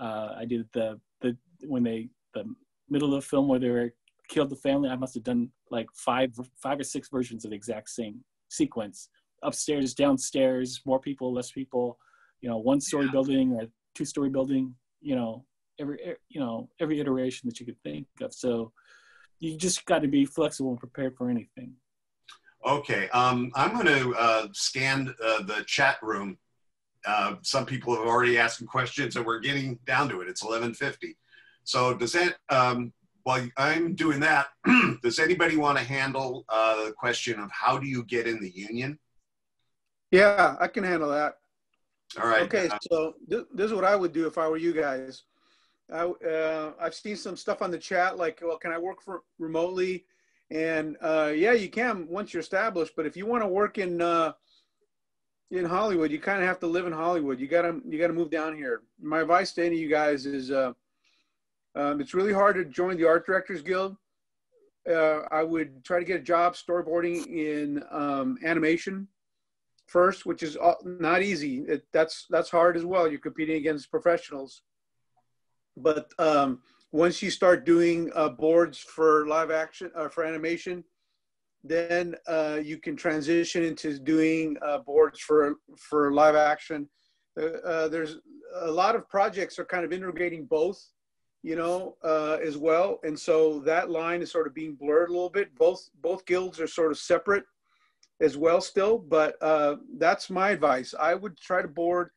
uh, I did the the when they the middle of the film where they were killed the family. I must have done like five five or six versions of the exact same sequence. Upstairs, downstairs, more people, less people. You know, one story yeah. building or two story building. You know, every you know every iteration that you could think of. So you just got to be flexible and prepared for anything. Okay, um, I'm going to uh, scan uh, the chat room uh, some people have already asked questions and we're getting down to it. It's 1150. So does that, um, while I'm doing that, does anybody want to handle uh, the question of how do you get in the union? Yeah, I can handle that. All right. Okay, uh, so th this is what I would do if I were you guys. I, uh, I've seen some stuff on the chat like, well, can I work for remotely? And uh, yeah, you can once you're established. But if you want to work in uh, in Hollywood, you kind of have to live in Hollywood. You gotta you gotta move down here. My advice to any of you guys is, uh, um, it's really hard to join the Art Directors Guild. Uh, I would try to get a job storyboarding in um, animation first, which is not easy. It, that's that's hard as well. You're competing against professionals. but um, once you start doing uh, boards for live action or uh, for animation, then uh, you can transition into doing uh, boards for for live action. Uh, there's a lot of projects are kind of integrating both, you know, uh, as well, and so that line is sort of being blurred a little bit. Both both guilds are sort of separate as well still, but that's my advice. I would try to board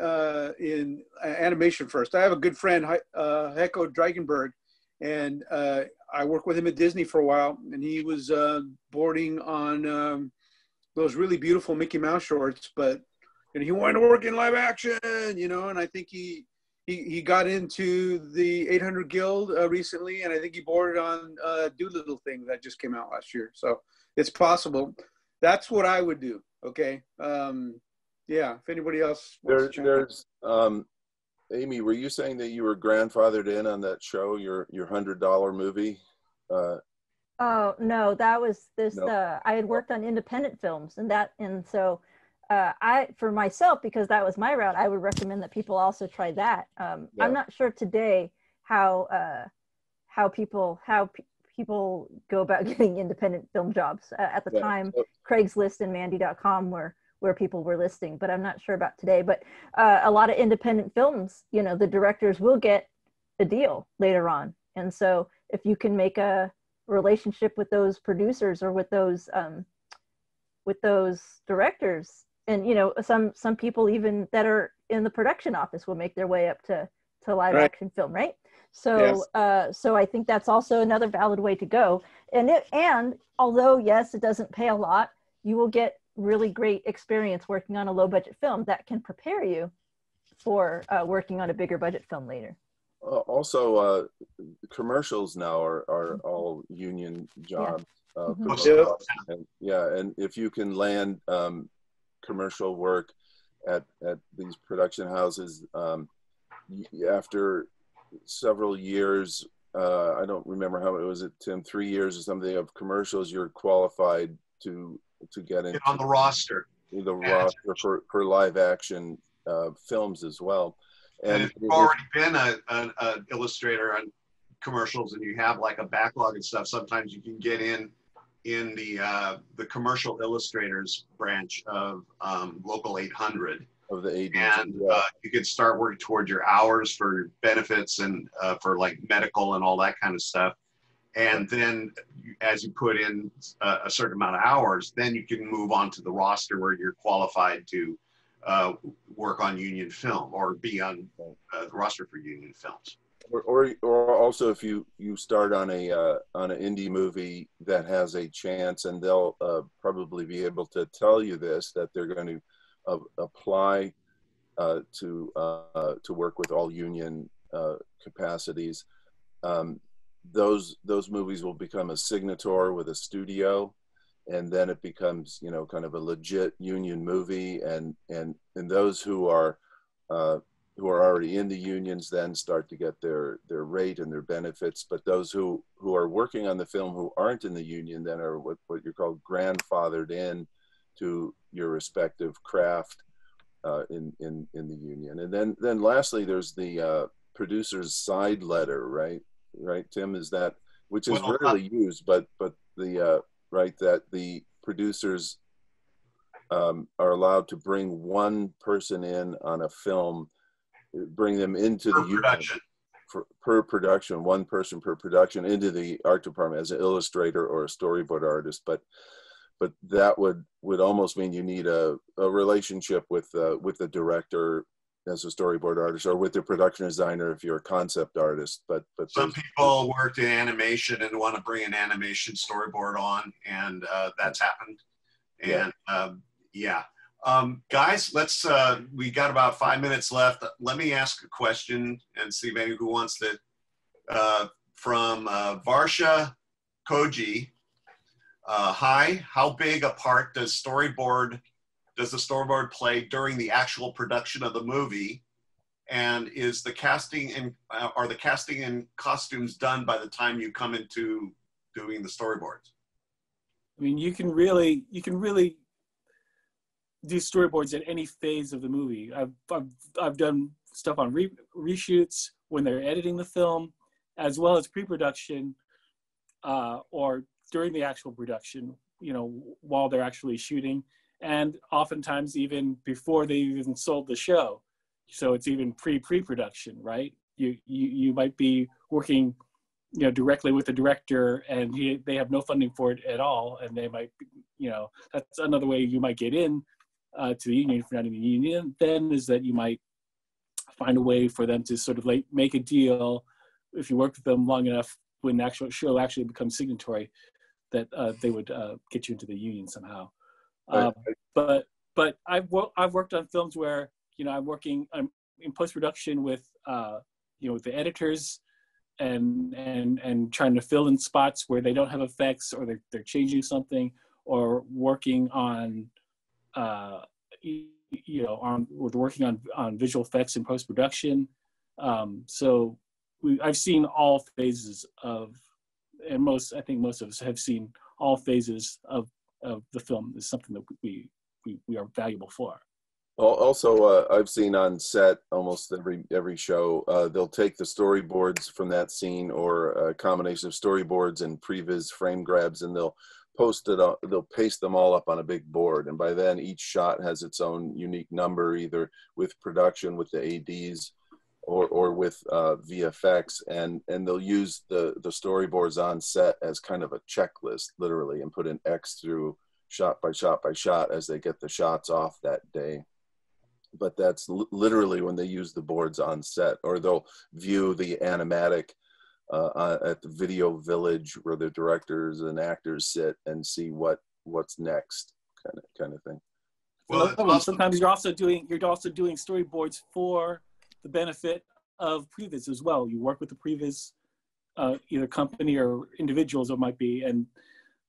uh, in animation first. I have a good friend, uh, Heiko Drengenberg, and uh, I worked with him at Disney for a while, and he was uh, boarding on um, those really beautiful Mickey Mouse shorts, but and he wanted to work in live action, you know, and I think he he, he got into the 800 Guild uh, recently, and I think he boarded on uh, Dolittle thing that just came out last year. So it's possible. That's what I would do. Okay. Um, yeah, if anybody else there, there's um, Amy, were you saying that you were grandfathered in on that show, your your hundred dollar movie? Uh, oh no, that was this. Nope. Uh, I had worked on independent films, and that, and so uh, I, for myself, because that was my route, I would recommend that people also try that. Um, yeah. I'm not sure today how uh, how people how pe- people go about getting independent film jobs. Uh, at the yeah. time, Craigslist and Mandy.com were where people were listing, but I'm not sure about today. But uh, a lot of independent films, you know, the directors will get a deal later on. And so if you can make a relationship with those producers or with those um, with those directors, and you know, some some people even that are in the production office will make their way up to to live right. action film, right? So, yes. uh, so I think that's also another valid way to go. And it, and although yes, it doesn't pay a lot, you will get really great experience working on a low budget film that can prepare you for uh, working on a bigger budget film later. Uh, also, uh, commercials now are, are mm-hmm. all union jobs. Yeah. Uh, mm-hmm. and, yeah, and if you can land um, commercial work at, at these production houses, um, after several years, uh, I don't remember how it was, it Tim, three years or something of commercials, you're qualified to to get into on the roster. The roster for, for live action uh, films as well. And, and if you've already been a, an illustrator on commercials and you have like a backlog and stuff, sometimes you can get in in the uh, the commercial illustrators branch of um, local 800 of the agency, and yeah. uh, you can start working toward your hours for benefits and uh, for like medical and all that kind of stuff and then as you put in a, a, certain amount of hours, then you can move on to the roster where you're qualified to uh, work on union film or be on uh, the roster for union films. Or, or, or, also if you you start on a uh, on an indie movie that has a chance, and they'll uh, probably be able to tell you this that they're going to uh, apply uh, to to work with all union capacities. Um, those those movies will become a signator with a studio and then it becomes you know kind of a legit union movie and and and those who are uh, who are already in the unions then start to get their their rate and their benefits but those who who are working on the film who aren't in the union then are what, what you're called grandfathered in to your respective craft uh, in in in the union and then then lastly there's the uh, producer's side letter right right, Tim? Is that which is well, rarely uh, used, but but the uh, right that the producers um, are allowed to bring one person in on a film, bring them into the production. For, per production, one person per production into the art department as an illustrator or a storyboard artist. But but that would would almost mean you need a, a relationship with uh, with the director as a storyboard artist or with the production designer if you're a concept artist but but some people worked in animation and want to bring an animation storyboard on and uh, that's happened. And yeah, um, yeah. Um, guys let's uh, we got about five minutes left. Let me ask a question and see maybe who wants to uh, from uh, varsha koji uh, hi how big a part does storyboard does the storyboard play during the actual production of the movie? And is the casting and uh, are the casting and costumes done by the time you come into doing the storyboards? I mean, you can really you can really do storyboards at any phase of the movie. I've I've, I've done stuff on re- reshoots when they're editing the film, as well as pre-production uh, or during the actual production. You know, while they're actually shooting, and oftentimes even before they even sold the show. So it's even pre pre-production, right? You you you might be working you know directly with the director and he, they have no funding for it at all and they might you know that's another way you might get in uh, to the union if you're not in the union then is that you might find a way for them to sort of like make a deal if you work with them long enough when the actual show actually becomes signatory that uh, they would uh, get you into the union somehow. Uh, but but I've, wo- I've worked on films where you know I'm working I'm in post-production with uh, you know with the editors and and and trying to fill in spots where they don't have effects or they're, they're changing something or working on uh you, you know on we're working on on visual effects in post production um so we i've seen all phases of and most i think most of us have seen all phases of of the film is something that we we, we are valuable for Also, uh, I've seen on set almost every every show. Uh, they'll take the storyboards from that scene, or a combination of storyboards and previs frame grabs, and they'll post it. On, they'll paste them all up on a big board, and by then each shot has its own unique number, either with production with the ads, or or with uh, VFX, and and they'll use the the storyboards on set as kind of a checklist, literally, and put an X through shot by shot by shot as they get the shots off that day but that's li- literally when they use the boards on set, or they'll view the animatic uh, uh, at the video village where the directors and actors sit and see what what's next, kind of kind of thing. Well, Well, sometimes you're also doing you're also doing storyboards for the benefit of previs as well. You work with the previs, uh, either company or individuals it might be, and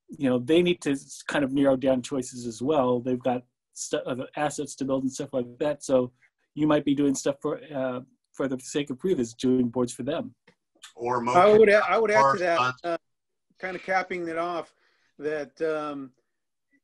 you know they need to kind of narrow down choices as well. They've got st- uh, assets to build and stuff like that, so you might be doing stuff for uh, for the sake of previs, doing boards for them. or I would, I would add to that, uh, kind of capping it off, that um,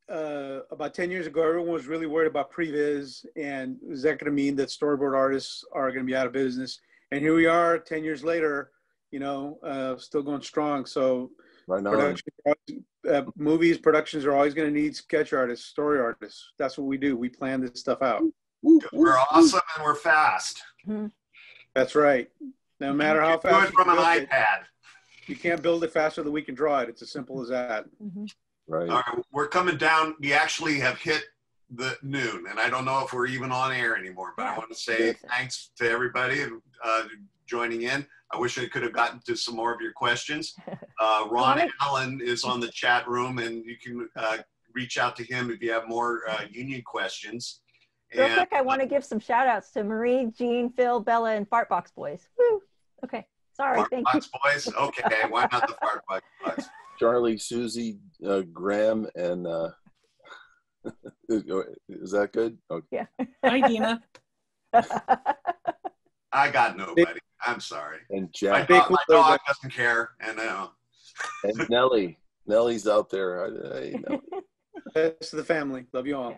uh, about 10 years ago, everyone was really worried about previs and is that going to mean that storyboard artists are going to be out of business? And here we are 10 years later, you know, uh, still going strong. So Right now, production, uh, movies, productions are always going to need sketch artists, story artists. That's what we do. We plan this stuff out. We're awesome and we're fast. That's right. No matter how You do fast it you from an build it, iPad. you can't build it faster than we can draw it. It's as simple as that. Mhm. Right? All right, we're coming down. We actually have hit the noon, and I don't know if we're even on air anymore. But I want to say Yes. thanks to everybody uh, joining in. I wish I could have gotten to some more of your questions. Uh, Ron Allen is on the chat room, and you can uh, reach out to him if you have more uh, union questions. Real And quick, I want to give some shout outs to Marie, Jean, Phil, Bella, and Fartbox Boys. Woo! Okay. Sorry. Fart Thank you. Box Boys. Okay, why not the Fart Box Boys? Charlie, Susie, uh, Graham, and uh, is that good? Okay. Hi, Dina. I got nobody. I'm sorry. And My Jack Big dog, my dog doesn't care, and uh, and Nellie. Nellie's out there. I, I know. That's the family. Love you all.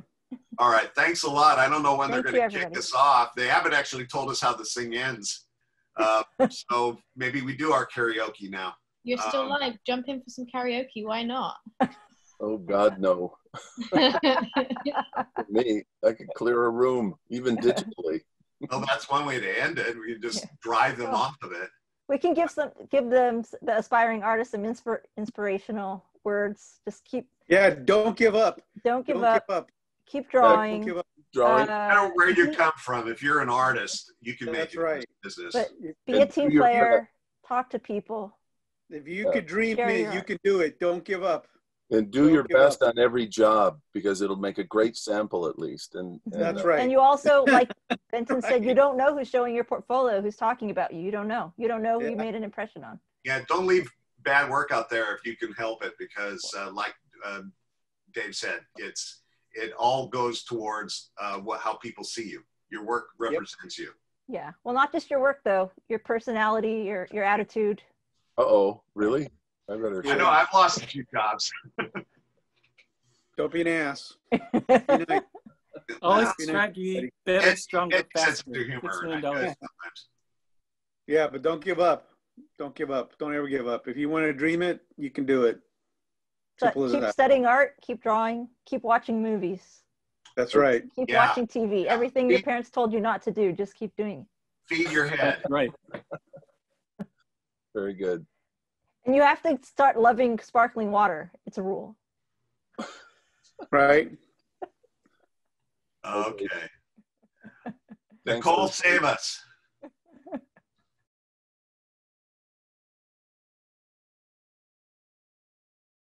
All right, thanks a lot. I don't know when Thank they're going to kick everybody. us off. They haven't actually told us how this thing ends. Uh, so maybe we do our karaoke now. You're still Um, live. Jump in for some karaoke. Why not? Oh God, no. Me, I could clear a room even digitally. Well, that's one way to end it. We just drive them off of it. we can give some give them the aspiring artists some inspir- inspirational words. Just keep Yeah, don't give up. don't give don't up. give up. Keep Don't drawing. give up. Drawing. No matter Uh, where you come from, if you're an artist, you can make That's it in right. business. But be And a team player. Talk to people. If you Yeah. could dream Share it, your you art. can do it. Don't give up. and do Don't your best up. on every job because it'll make a great sample at least. And, and, That's uh, right. And you also, like Benton said, you don't know who's showing your portfolio, who's talking about you. You don't know. You don't know who you made an impression on. yeah, don't leave bad work out there if you can help it, because uh, like uh, Dave said, it's it all goes towards uh, what how people see you. Your work represents you. Yeah. Well, not just your work though. Your personality, your your attitude. Uh-oh, really? I better. I know I've lost a few jobs. Don't be an ass. Always Wow. Be nice, to be better, Ed- stronger, Ed sense faster. of humor, million dollars. Yeah, but don't give up. Don't give up. Don't ever give up. If you want to dream it, you can do it. So Simple as keep that. studying art, keep drawing, keep watching movies, That's right. keep Yeah. watching TV. Yeah. Everything your parents told you not to do, just keep doing. Feed your head. Right. Very good. And you have to start loving sparkling water. It's a rule. Right. Okay. Nicole, save us.